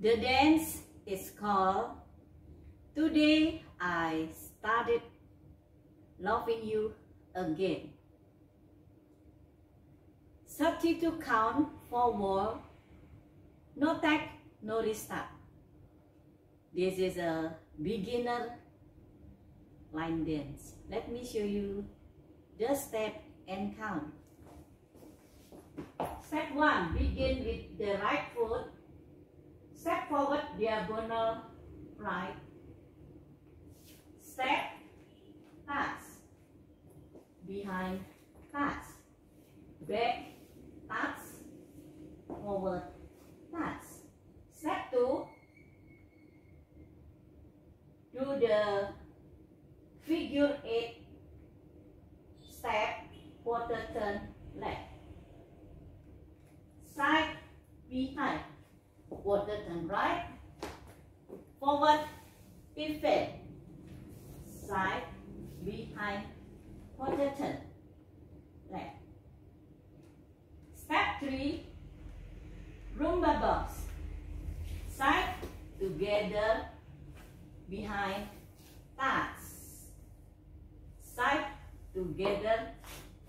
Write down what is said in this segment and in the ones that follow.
The dance is called Today I Started Loving You Again. 32 count 4 wall, no tag, no restart. This is a beginner line dance. Let me show you the step and count. Step 1, begin with the right foot. Diagonal right. Step, pass. Behind, pass. Back, pass. Forward, pass. Step 2, do the figure 8 step, quarter turn left side, behind, quarter turn right, forward, pivot, side, behind, quarter turn, left. Step 3, rumba box, side, together, behind, pass, side, together,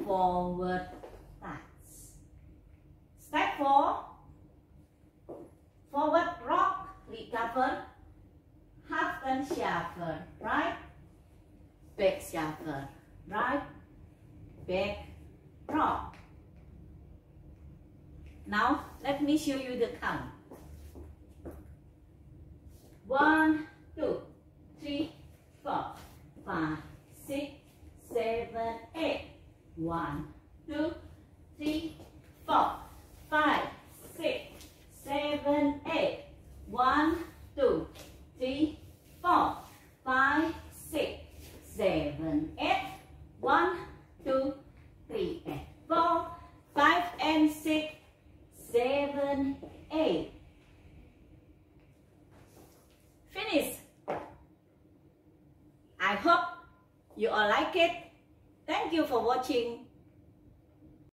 forward, pass. Step 4. Shuffle, right, back shuffle, right, back rock. Now, let me show you the count. One, two, three, four, five, six, seven, eight. One, two, three, four five, six, seven, eight. One, two, three, four, five, six, seven, eight. One, two, three, and four, five, and six, seven, eight. Finish. I hope you all like it. Thank you for watching.